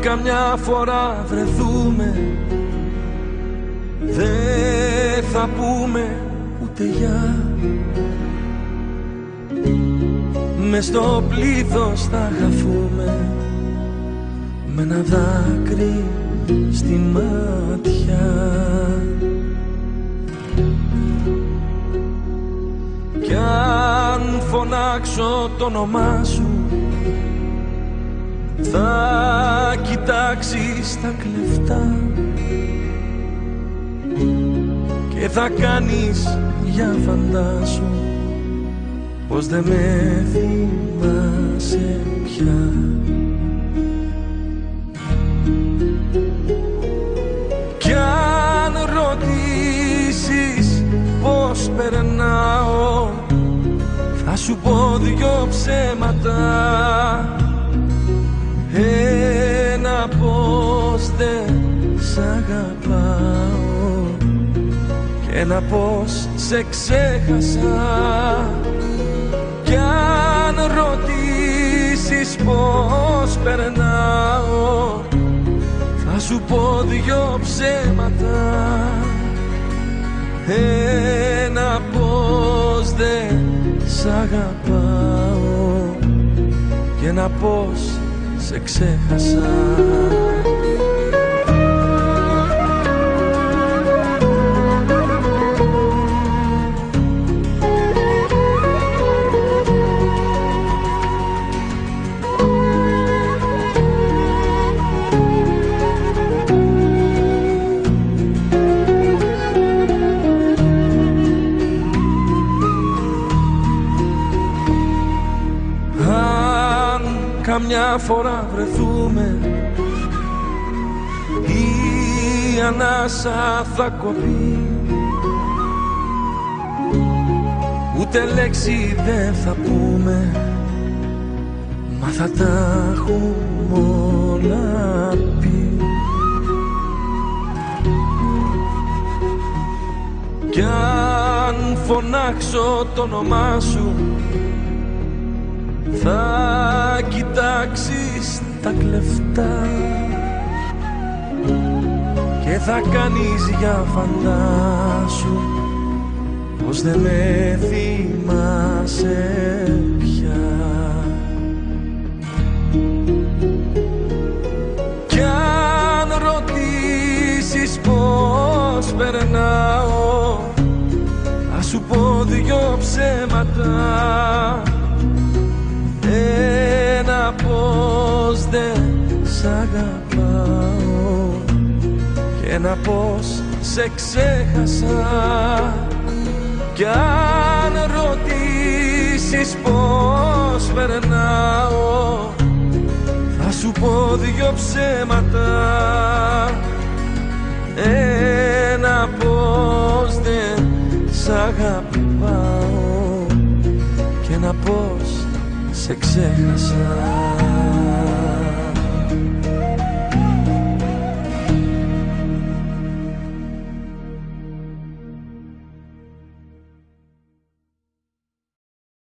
καμιά φορά βρεθούμε Δεν θα πούμε ούτε για. Μες στο πλήθος θα χαθούμε Με ένα δάκρυ στη μάτια. Κι αν φωνάξω το όνομά σου Θα κοιτάξεις τα κλεφτά Και θα κάνεις για φαντάσου Πως δεν με θυμάσαι πια. Κι αν ρωτήσεις πως περνάω Θα σου πω δυο ψέματα Ένα πως δεν σ' αγαπάω. Και ένα πως σε ξέχασα. Κι αν ρωτήσεις πως περνάω Θα σου πω δυο ψέματα. Ένα πως δεν σ' αγαπάω. Και ένα πως σε ξέχασα καμιά φορά βρεθούμε. Η ανάσα θα κοπεί. Ούτε λέξη δεν θα πούμε. Μα θα τα έχουμε όλα πει. Κι αν φωνάξω το όνομά σου θα κοιτάξεις τα κλεφτά και θα κάνεις για φαντάσου πως δεν με θυμάσαι πια. Κι αν ρωτήσεις πως περνάω θα σου πω δυο ψέματα πως δεν σ' αγαπάω. Και ένα πως σε ξέχασα. Κι αν ρωτήσεις πως περνάω θα σου πω δυο ψέματα. Ένα πως δεν σ' αγαπάω. Και ένα πως σε ξέχασα